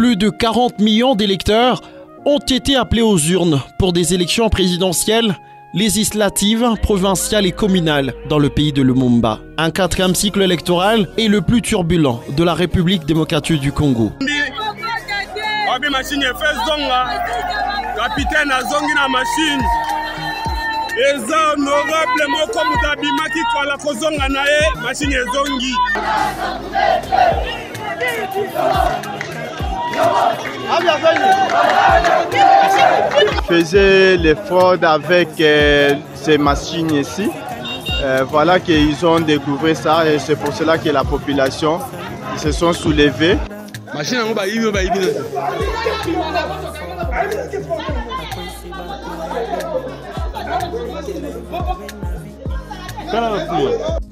Plus de 40 millions d'électeurs ont été appelés aux urnes pour des élections présidentielles, législatives, provinciales et communales dans le pays de Lumumba. Un quatrième cycle électoral est le plus turbulent de la République démocratique du Congo. Faisait les fraudes avec euh, ces machines ici. Euh, voilà qu'ils ont découvert ça et c'est pour cela que la population se sont soulevés.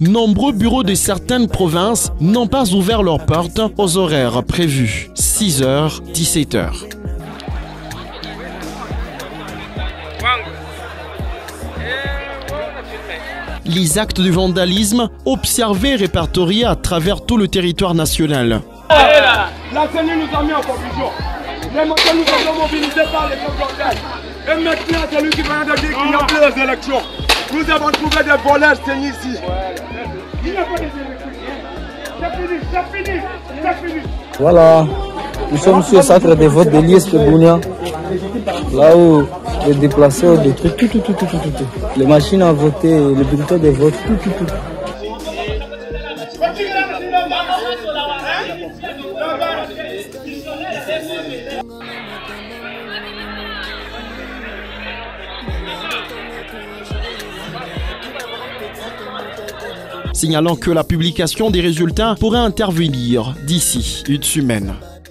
Nombreux bureaux de certaines provinces n'ont pas ouvert leurs portes aux horaires prévus 6h, 17h. Les actes de vandalisme observés et répertoriés à travers tout le territoire national. La tenue nous a mis en confusion. Nous mobilisés par les. Et maintenant, c'est lui qui vient de qu'il n'y a plus les élections. Nous avons trouvé des voleurs saignés ici. Voilà, nous sommes sur le centre de vote de l'ISP Bounia, là où les déplacés ont détruit tout, tout, tout, tout, tout, tout. Les machines à voter, les bulletins de vote, tout, tout, tout. Signalant que la publication des résultats pourrait intervenir d'ici une semaine.